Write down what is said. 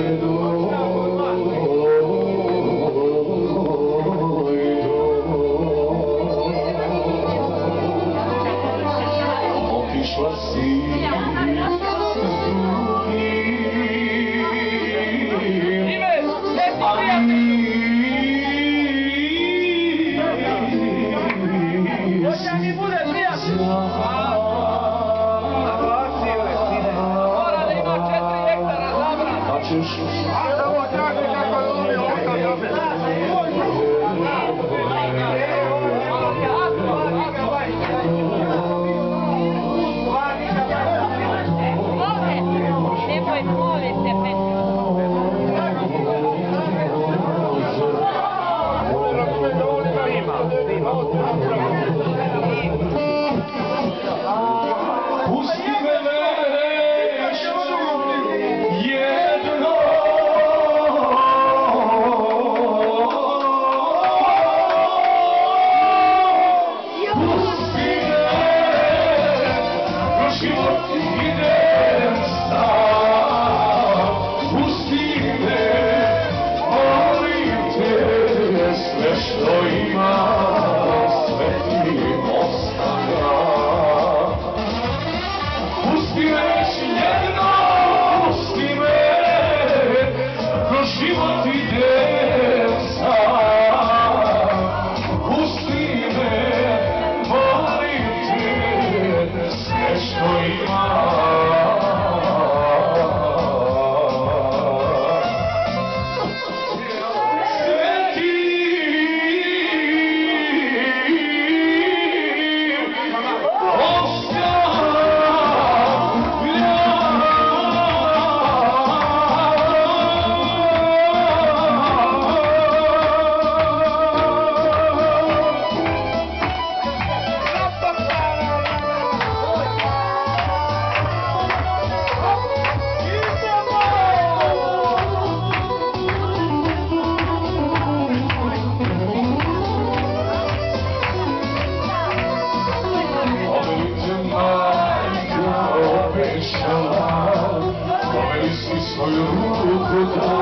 Aleluya. Ah, estamos aqui, a gente já falou. Tá, tá Hallelujah.